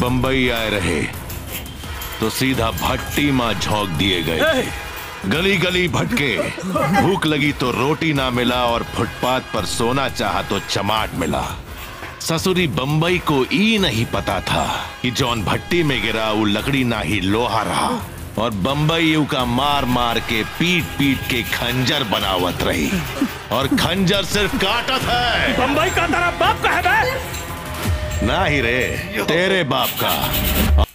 बंबई आए रहे तो सीधा भट्टी माँ झोंक दिए गए। गली गली भटके भूख लगी तो रोटी ना मिला और फुटपाथ पर सोना चाहा तो चमाट मिला। ससुरी बंबई को ई नहीं पता था कि जौन भट्टी में गिरा वो लकड़ी ना ही लोहा रहा। और बंबई यू का मार मार के पीट पीट के खंजर बनावत रही। और खंजर सिर्फ़ काटत है बंबई का तेरा बाप का है बे! ना ही रे तेरे बाप का।